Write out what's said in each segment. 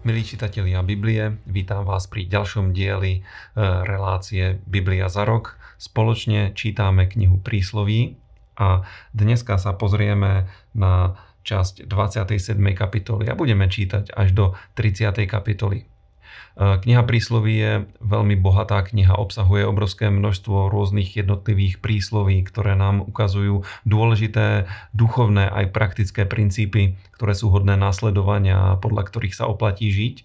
Milí čitatelia Biblie, vítam vás pri ďalšom dieli e, relácie Biblia za rok. Spoločne čítame knihu Prísloví a dneska sa pozrieme na časť 27. kapitoly a budeme čítať až do 30. kapitoly. E, kniha prísloví je veľmi bohatá kniha, obsahuje obrovské množstvo rôznych jednotlivých prísloví, ktoré nám ukazujú dôležité duchovné aj praktické princípy, ktoré sú hodné následovania a podľa ktorých sa oplatí žiť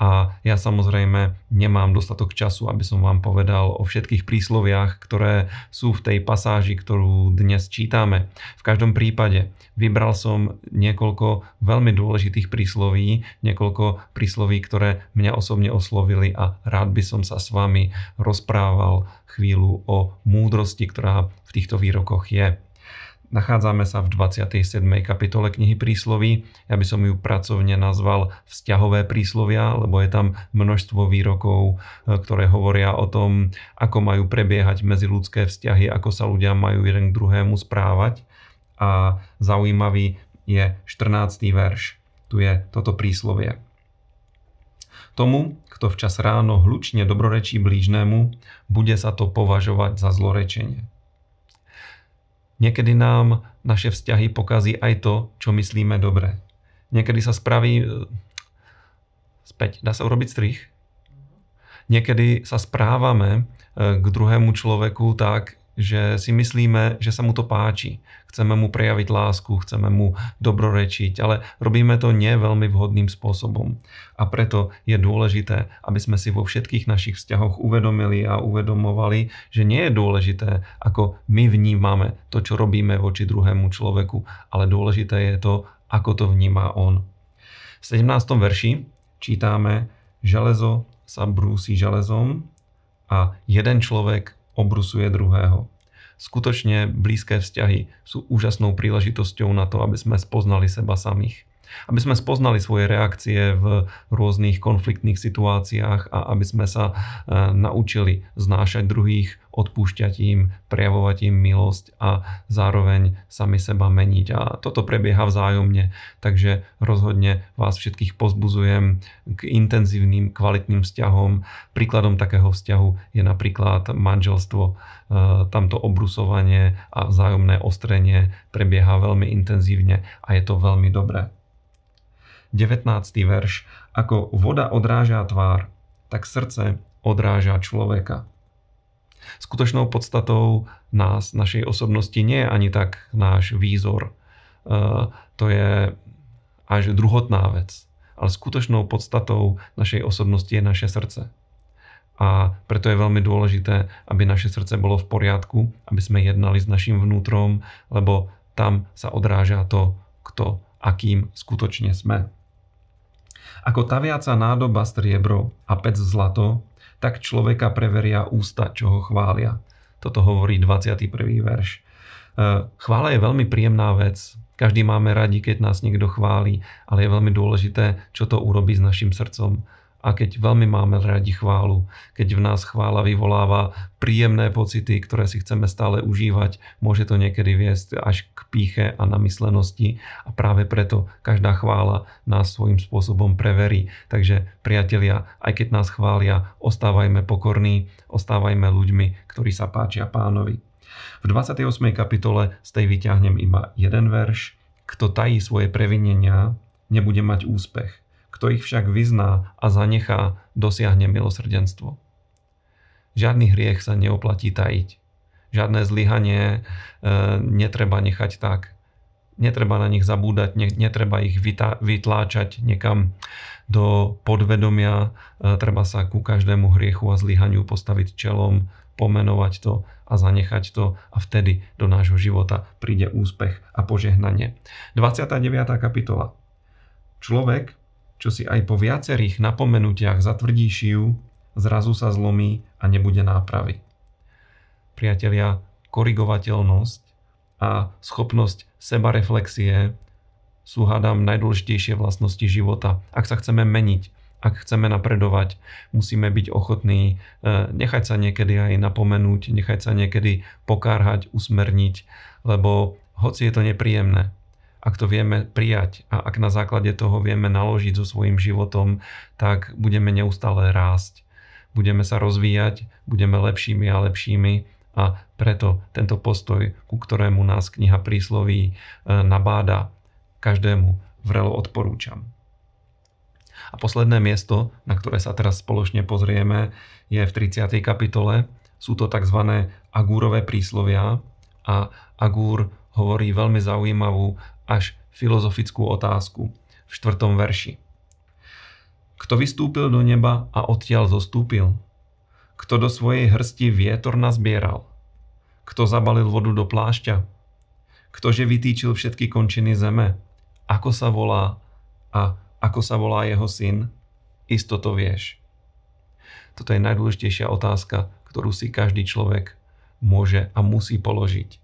a ja samozrejme nemám dostatok času, aby som vám povedal o všetkých prísloviach, ktoré sú v tej pasáži, ktorú dnes čítame. V každom prípade vybral som niekoľko veľmi dôležitých prísloví, niekoľko prísloví, ktoré mňa osobne oslovili a rád by som sa s vami rozprával chvíľu o múdrosti, ktorá v týchto výrokoch je. Nachádzame sa v 27. kapitole knihy prísloví. Ja by som ju pracovne nazval vzťahové príslovia, lebo je tam množstvo výrokov, e, ktoré hovoria o tom, ako majú prebiehať medziludské vzťahy, ako sa ľudia majú jeden k druhému správať. A zaujímavý je 14. verš. Tu je toto príslovie. Tomu, kto včas ráno hlučne dobrorečí blížnému, bude sa to považovať za zlorečenie. Niekedy nám naše vzťahy pokazí aj to, čo myslíme dobre. Niekedy sa spraví... E, späť, dá sa urobiť strich? Niekedy sa správame e, k druhému človeku tak, že si myslíme, že sa mu to páči. Chceme mu prejaviť lásku, chceme mu dobrorečiť, ale robíme to nie veľmi vhodným spôsobom. A preto je dôležité, aby sme si vo všetkých našich vzťahoch uvedomili a uvedomovali, že nie je dôležité, ako my vnímame to, čo robíme voči druhému človeku, ale dôležité je to, ako to vníma on. V 17. verši čítame, železo sa brúsi železom a jeden človek obrusuje druhého. Skutočne blízke vzťahy sú úžasnou príležitosťou na to, aby sme spoznali seba samých. Aby sme spoznali svoje reakcie v rôznych konfliktných situáciách a aby sme sa e, naučili znášať druhých, odpúšťať im, prejavovať im milosť a zároveň sami seba meniť. A toto prebieha vzájomne, takže rozhodne vás všetkých pozbuzujem k intenzívnym, kvalitným vzťahom. Príkladom takého vzťahu je napríklad manželstvo. E, tamto obrusovanie a vzájomné ostrenie prebieha veľmi intenzívne a je to veľmi dobré. 19. verš. Ako voda odráža tvár, tak srdce odráža človeka. Skutočnou podstatou nás, našej osobnosti nie je ani tak náš výzor. E, to je až druhotná vec. Ale skutočnou podstatou našej osobnosti je naše srdce. A preto je veľmi dôležité, aby naše srdce bolo v poriadku, aby sme jednali s našim vnútrom, lebo tam sa odráža to, kto, akým skutočne sme. Ako taviaca nádoba striebro a pec zlato, tak človeka preveria ústa, čo ho chvália. Toto hovorí 21. verš. E, chvála je veľmi príjemná vec. Každý máme radi, keď nás niekto chváli, ale je veľmi dôležité, čo to urobí s našim srdcom a keď veľmi máme radi chválu, keď v nás chvála vyvoláva príjemné pocity, ktoré si chceme stále užívať, môže to niekedy viesť až k píche a namyslenosti a práve preto každá chvála nás svojím spôsobom preverí. Takže priatelia, aj keď nás chvália, ostávajme pokorní, ostávajme ľuďmi, ktorí sa páčia pánovi. V 28. kapitole z tej vyťahnem iba jeden verš. Kto tají svoje previnenia, nebude mať úspech kto ich však vyzná a zanechá, dosiahne milosrdenstvo. Žiadny hriech sa neoplatí tajiť. Žiadne zlyhanie e, netreba nechať tak. Netreba na nich zabúdať, ne, netreba ich vytá, vytláčať niekam do podvedomia. E, treba sa ku každému hriechu a zlyhaniu postaviť čelom, pomenovať to a zanechať to a vtedy do nášho života príde úspech a požehnanie. 29. kapitola. Človek, čo si aj po viacerých napomenutiach zatvrdí šiu, zrazu sa zlomí a nebude nápravy. Priatelia, korigovateľnosť a schopnosť sebareflexie sú, hádam, najdôležitejšie vlastnosti života. Ak sa chceme meniť, ak chceme napredovať, musíme byť ochotní e, nechať sa niekedy aj napomenúť, nechať sa niekedy pokárhať, usmerniť, lebo hoci je to nepríjemné, ak to vieme prijať a ak na základe toho vieme naložiť so svojím životom, tak budeme neustále rásť. Budeme sa rozvíjať, budeme lepšími a lepšími a preto tento postoj, ku ktorému nás kniha prísloví e, nabáda, každému vrelo odporúčam. A posledné miesto, na ktoré sa teraz spoločne pozrieme, je v 30. kapitole. Sú to tzv. agúrové príslovia a Agúr hovorí veľmi zaujímavú až filozofickú otázku v štvrtom verši. Kto vystúpil do neba a odtiaľ zostúpil? Kto do svojej hrsti vietor nazbieral? Kto zabalil vodu do plášťa? Ktože vytýčil všetky končiny zeme? Ako sa volá a ako sa volá jeho syn, isto to vieš. Toto je najdôležitejšia otázka, ktorú si každý človek môže a musí položiť.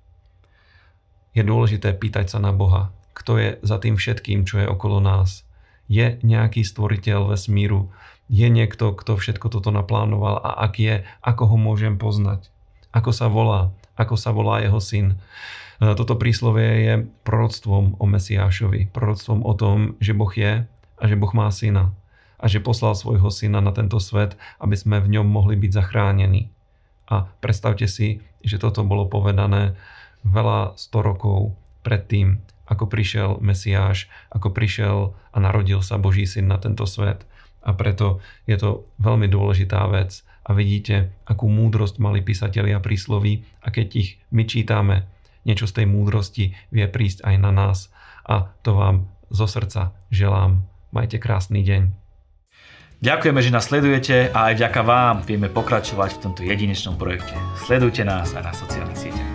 Je dôležité pýtať sa na Boha, kto je za tým všetkým, čo je okolo nás. Je nejaký stvoriteľ vesmíru, je niekto, kto všetko toto naplánoval a ak je, ako ho môžem poznať. Ako sa volá, ako sa volá jeho syn. Toto príslovie je proroctvom o Mesiášovi, proroctvom o tom, že Boh je a že Boh má syna a že poslal svojho syna na tento svet, aby sme v ňom mohli byť zachránení. A predstavte si, že toto bolo povedané veľa sto rokov predtým, ako prišiel Mesiáš, ako prišiel a narodil sa Boží syn na tento svet. A preto je to veľmi dôležitá vec. A vidíte, akú múdrosť mali písatelia prísloví a keď ich my čítame, niečo z tej múdrosti vie prísť aj na nás. A to vám zo srdca želám. Majte krásny deň. Ďakujeme, že nás sledujete a aj vďaka vám vieme pokračovať v tomto jedinečnom projekte. Sledujte nás aj na sociálnych sieťach.